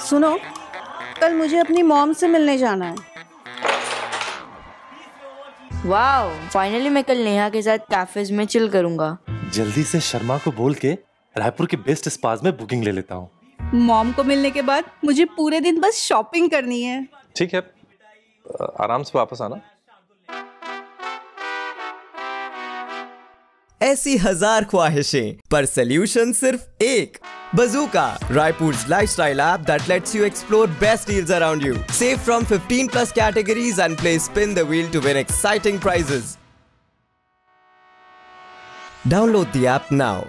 सुनो कल मुझे अपनी मॉम से मिलने जाना है। वाओ फाइनली मैं कल नेहा के साथ कैफेज में चिल करूँगा। जल्दी से शर्मा को बोल के रायपुर के बेस्ट स्पाज में बुकिंग ले लेता हूँ। मॉम को मिलने के बाद मुझे पूरे दिन बस शॉपिंग करनी है। ठीक है आराम से वापस आना। ऐसी हज़ार ख्वाहिशें, पर सोल्यूशन सिर्फ़ एक। बजूका Raipur lifestyle app that lets you explore best deals around you save from 15 plus categories and play spin the to win exciting prizes download the app now